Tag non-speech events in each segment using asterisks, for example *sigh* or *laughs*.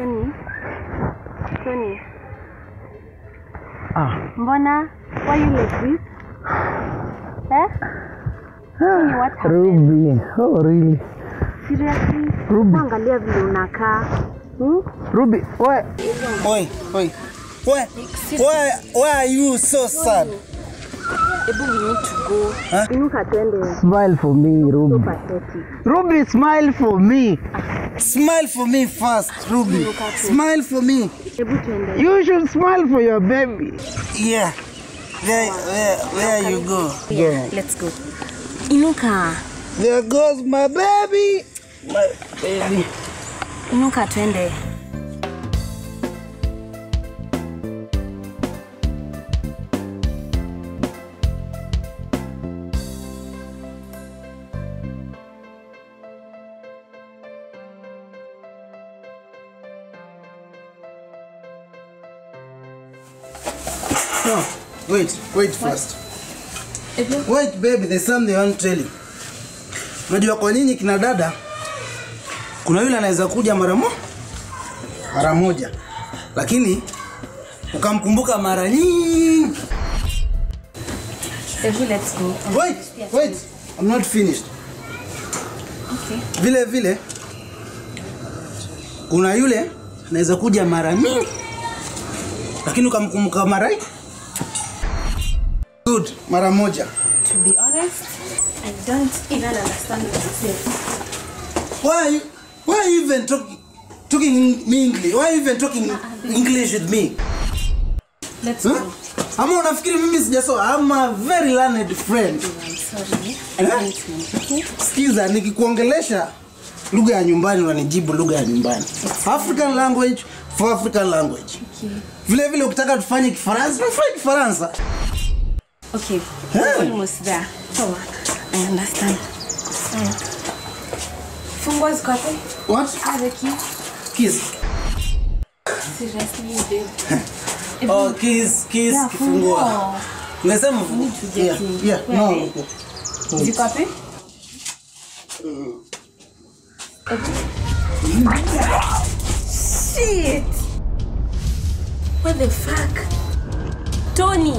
Tony. Tony. Ah. Mbona? Why you like this? Eh? Tony, what happened? Ruby. Oh, really? Seriously? Ruby. Angalia vile unakaa. Hmm? Ruby, why? Oi, oi. Why, why, why are you so sad? Ebu we need to go. Huh? Inuka twende. Smile for me, Ruby. Ruby, smile for me. Smile for me first, Ruby. Smile for me. Ebu twende. You should smile for your baby. Yeah. There, where, where you go? Yeah, let's go. Inuka. There goes my baby. My baby. Inuka twende. No, wait, wait what? first. Wait baby, there's something I want to tell you. Unajua kwa nini kina dada kuna yule anaweza kuja mara mo mara moja, lakini ukamkumbuka mara nyingi. Ebu let's go. Wait, wait, I'm not finished. Okay. Vile vile kuna yule anaweza kuja mara mingi, lakini ukamkumbuka mara hii. good mara moja. To be honest, I don't even understand what you say. Why why are you even talk, talking me English? Why are you even talking English with me? Let's Huh? go. Ama unafikiri mimi sijasoma? I'm a very learned friend. I'm sorry. Eh? Sikiza, nikikuongelesha lugha ya nyumbani unanijibu lugha ya nyumbani. African language for African language. Okay. Vile vile ukitaka tufanye Kifaransa, tufanye Kifaransa. Okay. Hey. We're almost there. So, I understand. Haya. Funguo ziko wapi? What? Ah, the key. Kiss. Seriously, babe. Oh, kiss, kiss, Yeah, kifungua. funguo. Umesema need to get yeah, in. yeah, Where no. are they? Ziko wapi? Shit! What the fuck? Tony!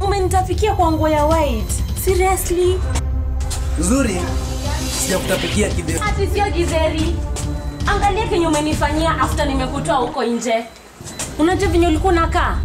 Umenitapikia kwa nguo ya white. Seriously? Nzuri. Sijakutapikia kideo. Ati sio gizeri. Angalia kenye umenifanyia after nimekutoa huko nje. Unajua venye ulikuwa unakaa?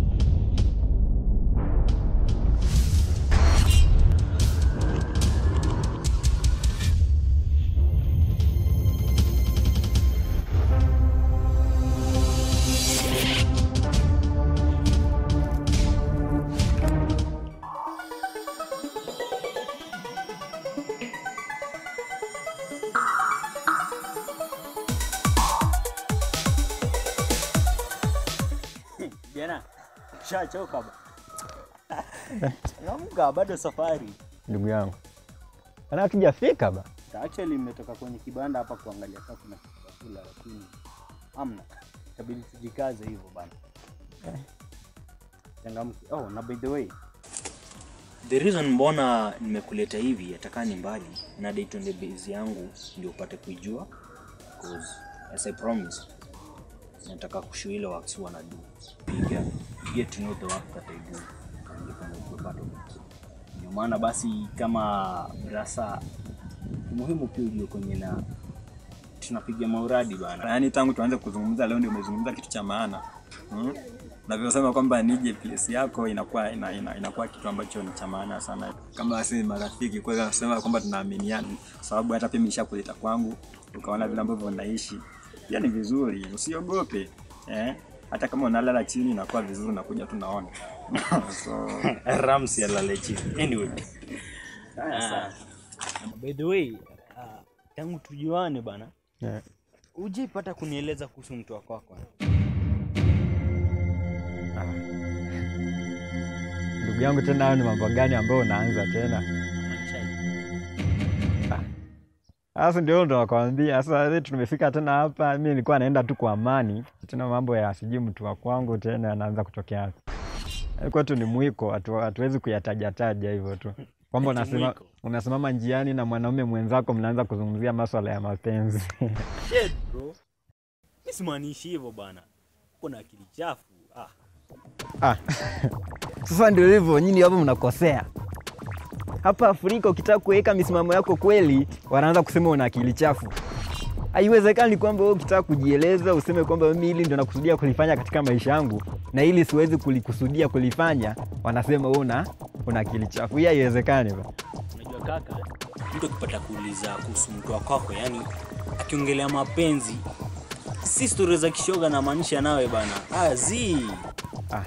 Shachoka ba. *laughs* Bado safari. ndugu yangu ana hatujafika ba Actually nimetoka kwenye kibanda hapa kuangalia kama kuna chakula lakini hamna. Itabidi tujikaze hivyo bana. Changamke. Oh, na by the way, the reason mbona nimekuleta hivi atakaa ni mbali na date on the base yangu ndio upate kuijua cause as I promise nataka kushow ile wanadu wana piga get to know the work that I do. Can be part of it ndio maana basi kama brasa muhimu pia ujue kwenye na tunapiga mauradi bana. Yaani tangu tuanze kuzungumza leo ndio umezungumza kitu cha maana. Hmm? navyosema kwamba nije place yako inakuwa ina, ina, inakuwa kitu ambacho ni cha maana sana. Kama si marafiki kwa nasema sema kwamba tunaaminiana. Kwa sababu hata pia nimeshakuleta kwangu ukaona vile ambavyo naishi. Pia ni vizuri usiogope eh? Hata kama unalala chini inakuwa vizuri unakuja tunaona *laughs* so ramsi alale chini. Anyway. Ah, by the way uh, tangu tujuane bana yeah. ujaipata kunieleza kuhusu mtu wa kwako? Ndugu yangu tena hayo ni mambo gani ambayo unaanza tena sasa ndio ndo nakwambia sasa hivi tumefika tena hapa mi nilikuwa naenda tu kwa amani tena mambo ya sijui mtu wa kwangu tena anaanza kutokea hapa Eh, kwetu ni mwiko hatuwezi kuyatajataja hivyo tu kwamba unasema, unasimama njiani na mwanaume mwenzako mnaanza kuzungumzia maswala ya mapenzi Shit, bro. simaanishi hivyo bana. Kuna akili chafu. Ah. Ah. *laughs* Sasa ndio hivyo, nyinyi hapo mnakosea. Hapa Afrika ukitaka kuweka misimamo yako kweli, wanaanza kusema una akili chafu. Haiwezekani kwamba wewe ukitaka kujieleza useme kwamba mimi hili ndio nakusudia kulifanya katika maisha yangu na hili siwezi kulikusudia kulifanya, wanasema wewe una una akili chafu. Hii haiwezekani bwana. Unajua kaka, mtu akipata kuuliza kuhusu mtu wa kwako, yani akiongelea mapenzi, si stori za kishoga na maanisha nawe bana. Ah, zi Ah.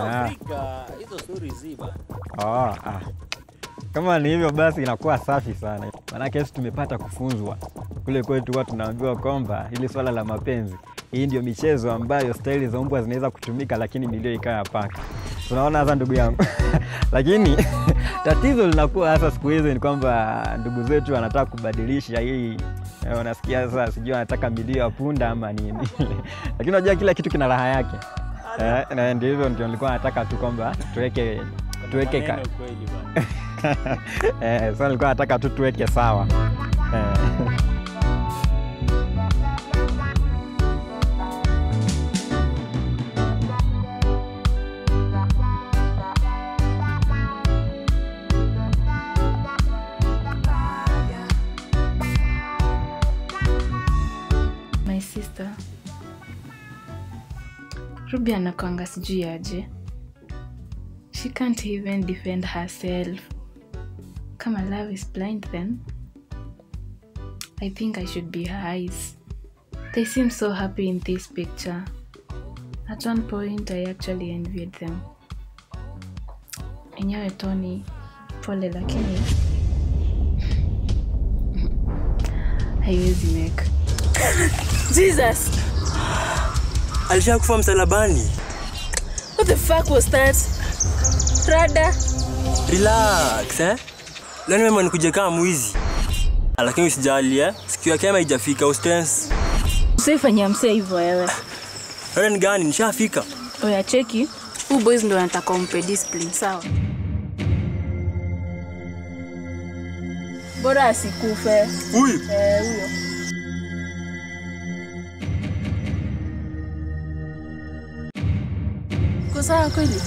Ah. Afrika hizo stori zi bana. Ah, ah. Kama ni hivyo basi inakuwa safi sana, maanake sisi tumepata kufunzwa. Kule kwetu, huwa tunaambiwa kwamba hili swala la mapenzi, hii ndio michezo ambayo staili za mbwa zinaweza kutumika, lakini milio ikawa ya paka. Tunaona hasa ndugu yangu? *laughs* Lakini *laughs* tatizo linakuwa hasa siku hizi ni kwamba ndugu zetu wanataka kubadilisha hii wanasikia sasa, sijui wanataka milio ya punda ama nini. *laughs* Lakini unajua kila kitu kina raha yake. Eh, na ndio hivyo ndio nilikuwa nataka tu kwamba tuweke tuweke *laughs* eh, so nilikuwa nataka tu tuweke sawa. Eh. ruby anakwanga sijui aje. She can't even defend herself kama love is blind then i think i should be her eyes they seem so happy in this picture at one point i actually envied them enyewe tony pole lakini *laughs* haiwezi make *laughs* Jesus! alishakufa msalabani. What the fuck was that? Rada? Relax eh? Leo nimeamua nikuje kama mwizi, lakini usijali eh? Siku ya kema haijafika, ustense. Usifanyia msee hivyo wewe Rada ni gani? Nishafika. oya cheki huu boys ndo anataka umpe discipline sawa bora asikufe Huyu Eh, huyo sawa kweli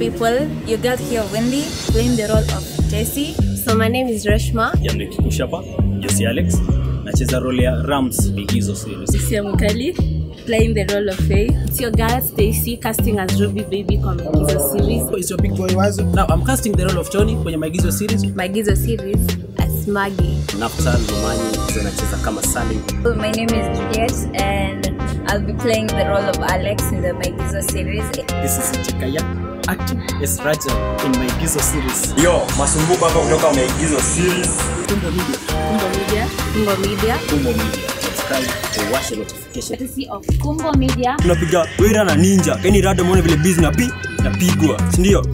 people. your girl here Wendy playing the role of Jesse. So my name is Reshma. Yannick Kushapa, Jesse Alex. Nacheza role ya Rams Bigizo series. Sia Mukali playing the role of Faye. It's your girl Stacy casting as Ruby Baby kwa Bigizo series. It's your big boy Wazo. Now I'm casting the role of Tony kwenye Maigizo series. Maigizo series as Maggie. Naftal Lumani zinacheza kama Salim. My name is Juliet and I'll be playing the role of Alex in the Maigizo series. This is Chikaya acting as Raja in Maigizo series. Yo, masumbuko hapa kutoka Maigizo series. Tumbo Media. Tumbo Media. Tumbo Media. Tumbo Media. Tunapiga wira na ninja, yani rada muone vile bizi na pi napigwa, pigwa, ndio?